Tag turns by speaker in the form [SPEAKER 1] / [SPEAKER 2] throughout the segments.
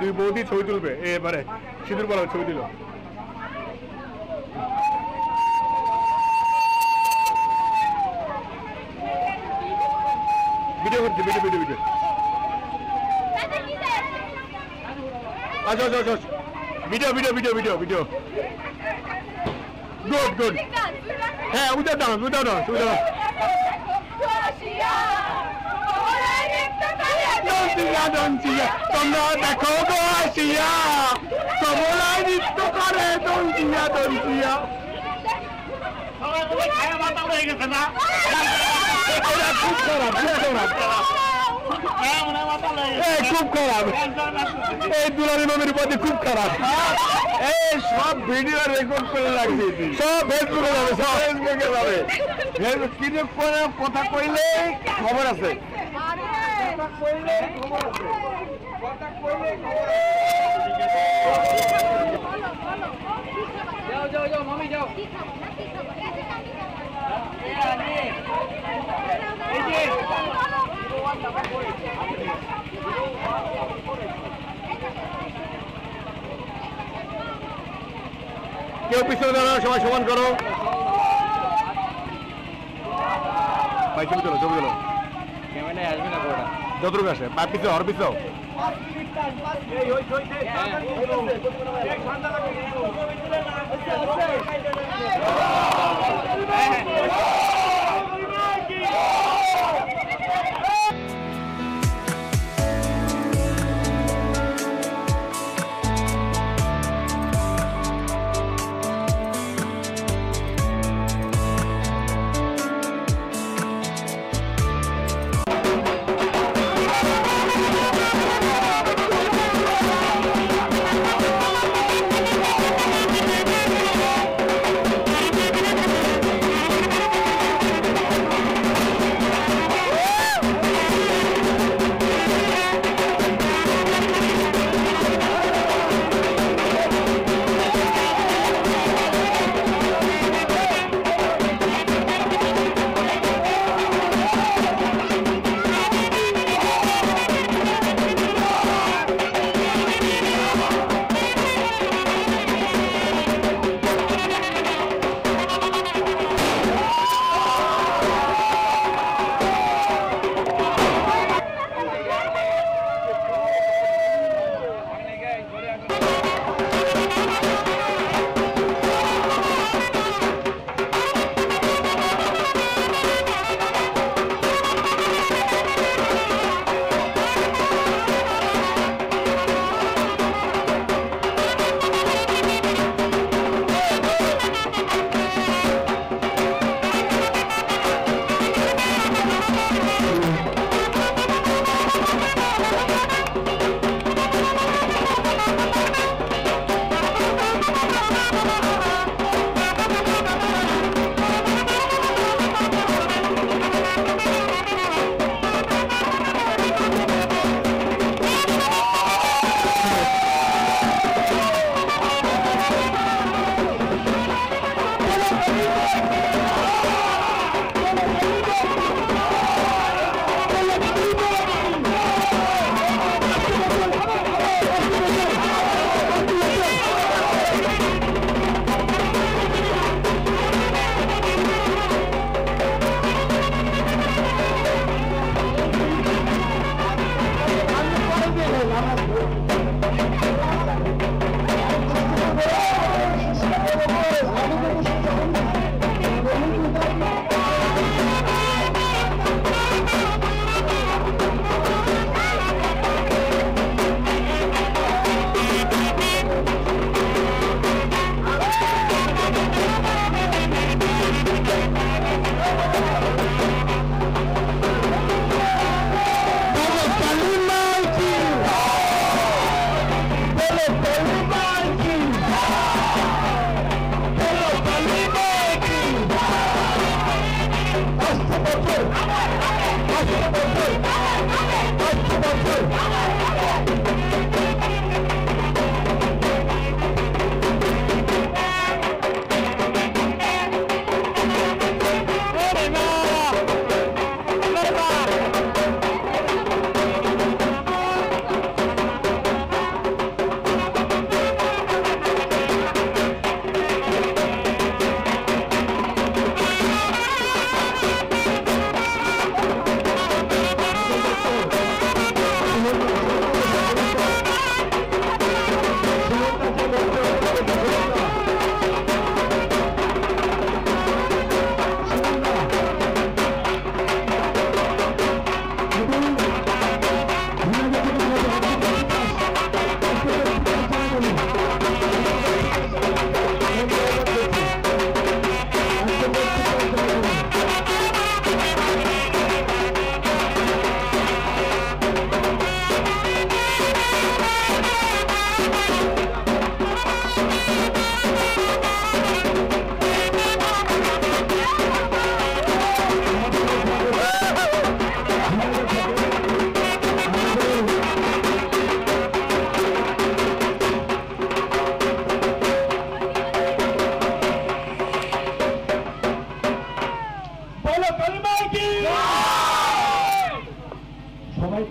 [SPEAKER 1] দুই
[SPEAKER 2] বৌদি ছবি তুলবে। এবারে সিঁদুর বলা ছবি দিল। ভিডিও করছি ভিডিও ভিডিও ভিডিও। আচ্ছা আচ্ছা আচ্ছা আচ্ছা। Video video video video video. Good good হ্যাঁ উদার দাও উদার দাও উদার দন্তিয়া দন্তিয়া, তোমরা দেখো গো আসিয়া কমলায় নৃত্য করে দন্তিয়া দন্তিয়া। খুব খারাপ এই দুলারি মামির প্রতি খুব খারাপ। এই সব ভিডিও রেকর্ড করে রাখছি। সব ফেসবুকে যাবে, সব ফেসবুকে যাবে। ফেসবুক কিন্তু কথা কইলে খবর আছে। কেউ পিছনে দাঁড়ানো সবাই সমান করো। ভাই ছবি তোলো ছবি তোলো।
[SPEAKER 3] ক্যামেরায় আসবে না কোটা
[SPEAKER 2] যতটুকু আসে বা পিছিয়ে হর পিছিয়েও হ্যাঁ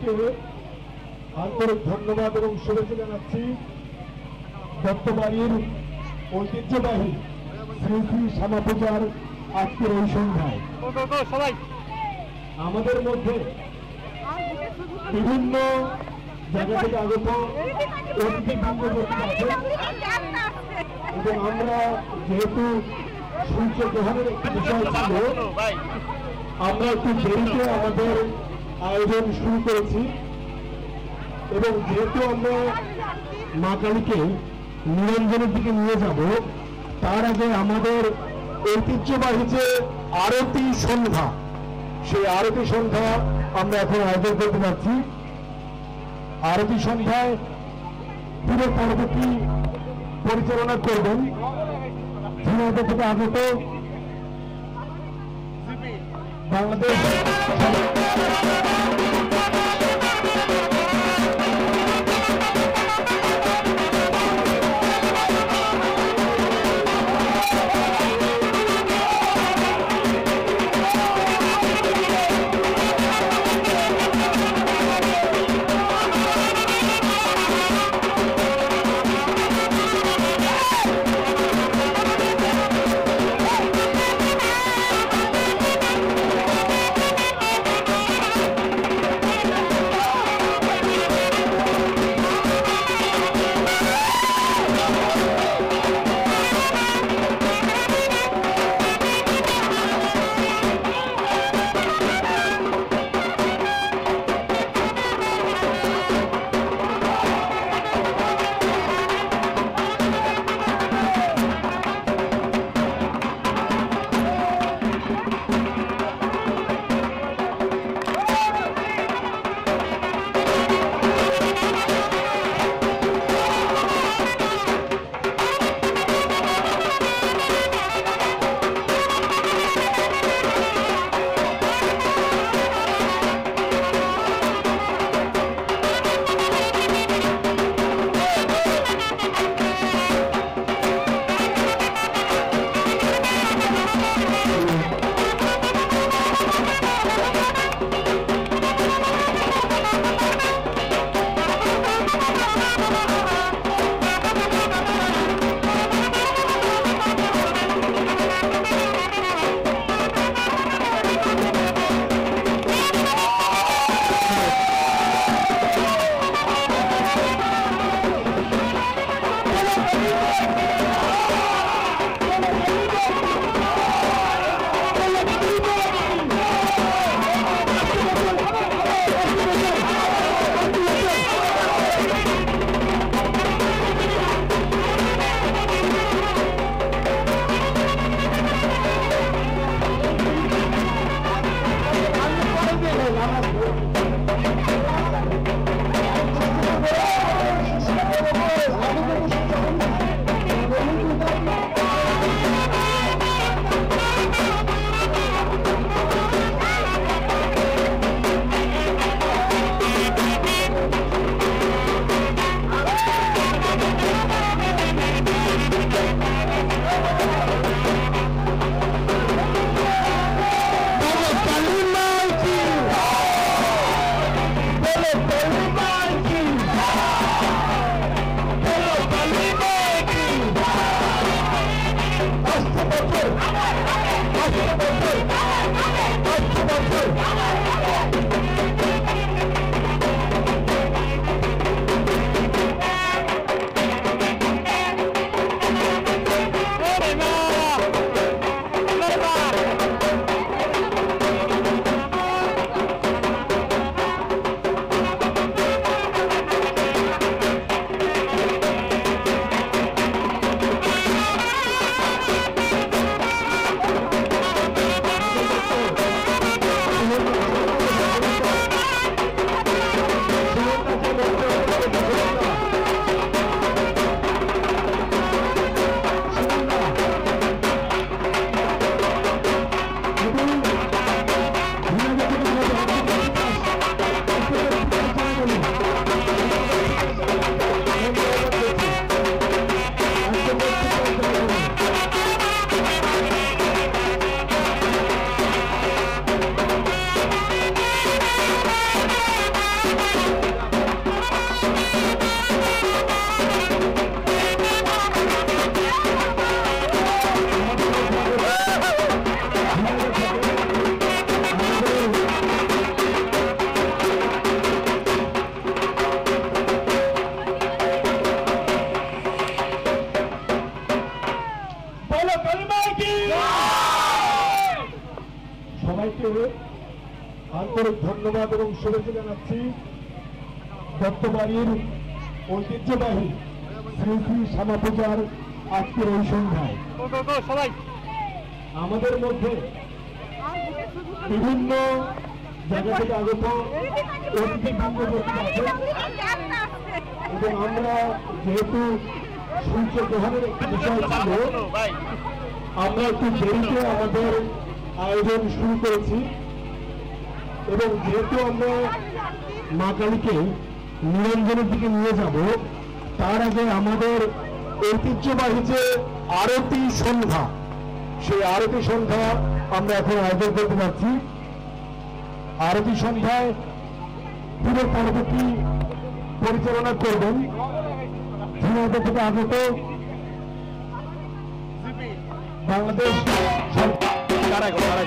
[SPEAKER 4] সবাইকে আন্তরিক ধন্যবাদ এবং শুভেচ্ছা জানাচ্ছি দত্তবাড়ির ঐতিহ্যবাহী শ্রী শ্রী শ্যামা পূজার আজকের এই সন্ধ্যায়। আমাদের মধ্যে বিভিন্ন জায়গা থেকে আগত আছেন। এবং আমরা যেহেতু সূর্য গ্রহণের বিষয় ছিল, আমরা একটু দেরিতে আমাদের আয়োজন শুরু করেছি। এবং যেহেতু আমরা মা কালীকে নিরঞ্জনের দিকে নিয়ে যাব, তার আগে আমাদের ঐতিহ্যবাহী যে আরতি সন্ধ্যা, সেই আরতি সন্ধ্যা আমরা এখন আয়োজন করতে পারছি আরতি সন্ধ্যায় পুরো পর্বটি পরিচালনা করবেন। ঝিনাইদহ থেকে আগত বাংলাদেশ ঐতিহ্যবাহী শ্রী শ্রী শ্যামা পূজার আজকের এই সন্ধ্যায়। আমাদের মধ্যে বিভিন্ন জায়গা থেকে আগত অতিথিবৃন্দ এবং আমরা যেহেতু সূর্য গ্রহণের একটি বিষয় ছিল আমরা একটু দেরিতে আমাদের আয়োজন শুরু করেছি। এবং যেহেতু আমরা মা কালীকে নিরঞ্জনের দিকে নিয়ে যাব। তার আগে আমাদের ঐতিহ্যবাহী যে আরতি সন্ধ্যা, সেই আরতি সন্ধ্যা আমরা এখন আয়োজন করতে পারছি। আরতি সন্ধ্যায় পুরো পর্বটি পরিচালনা করবেন। ঝিনাইদহ থেকে আগত বাংলাদেশ
[SPEAKER 3] কারা কারা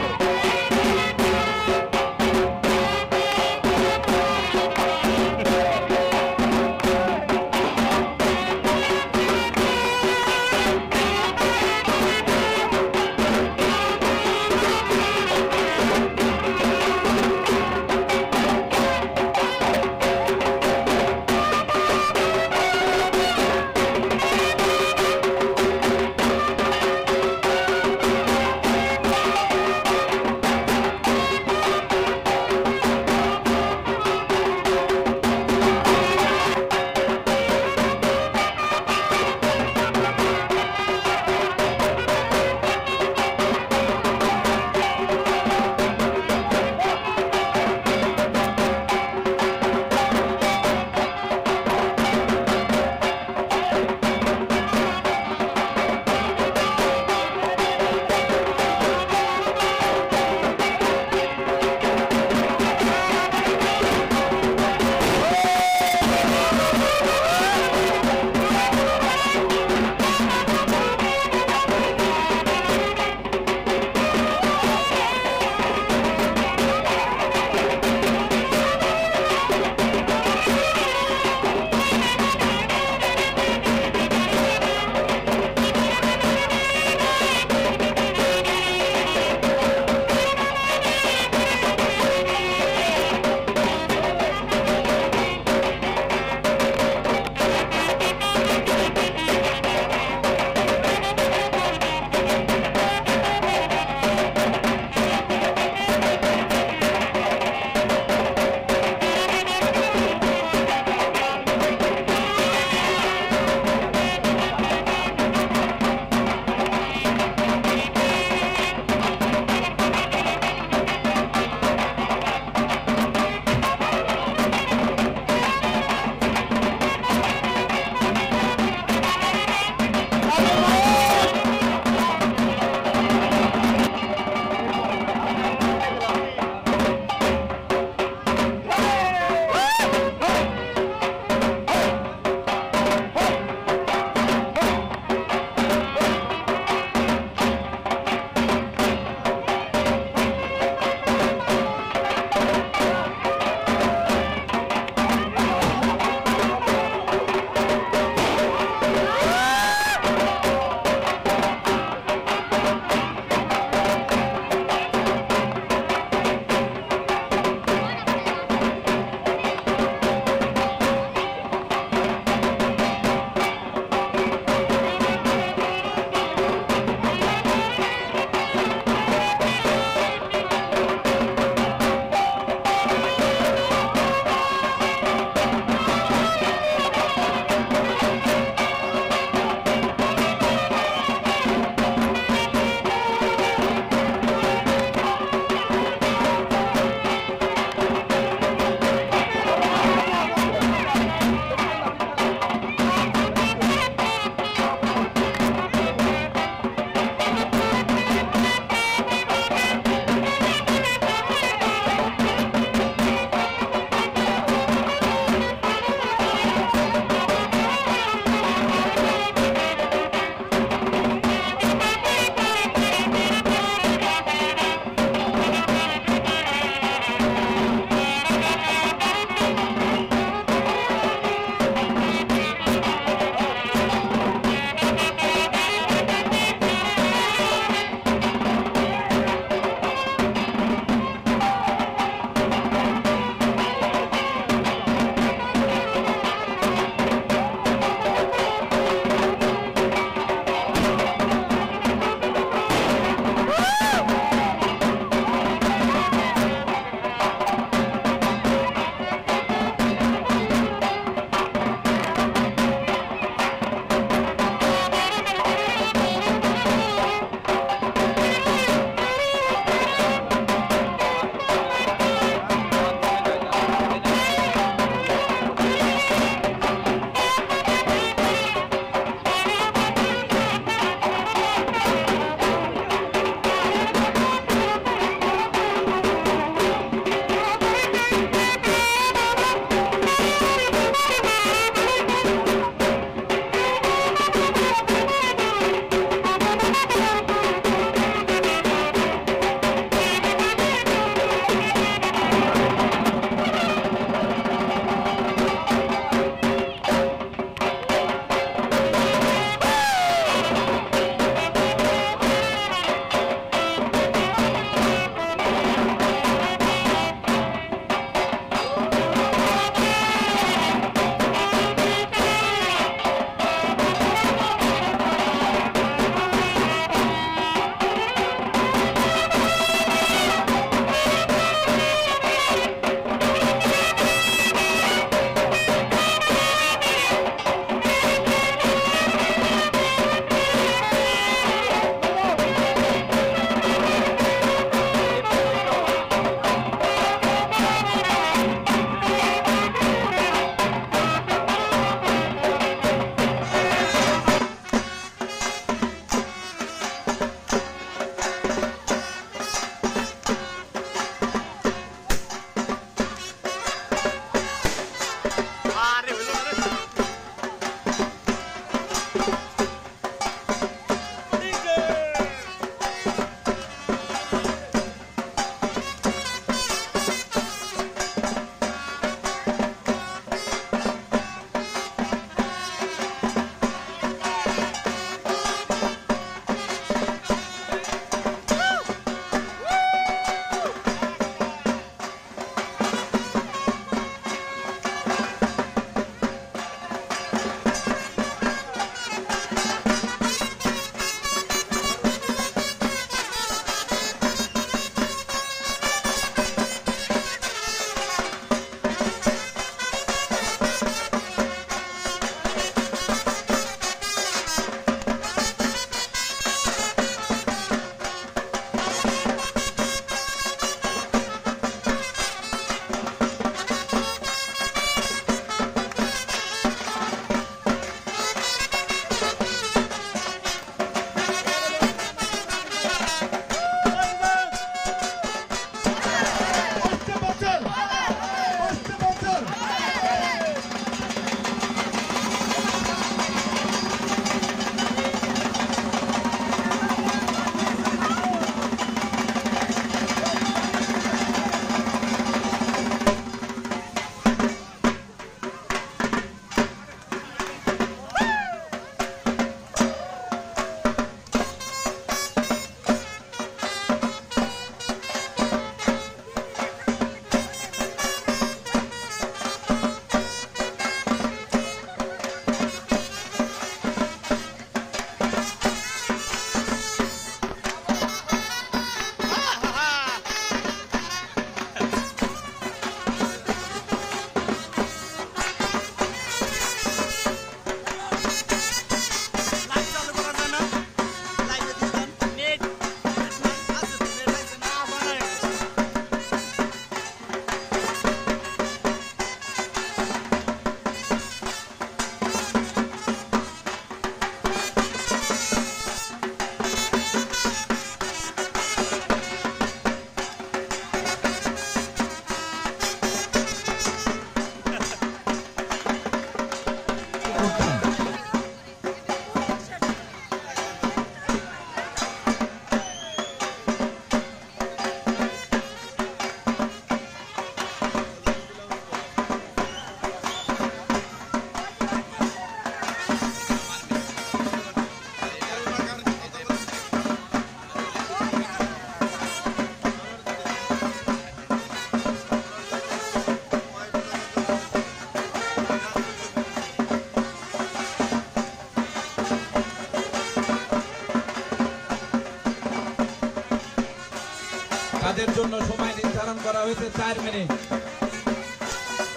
[SPEAKER 3] গো
[SPEAKER 5] জন্য সময় নির্ধারণ করা হয়েছে চার মিনিট।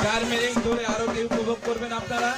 [SPEAKER 5] চার মিনিট ধরে আরও কি উপভোগ করবেন আপনারা।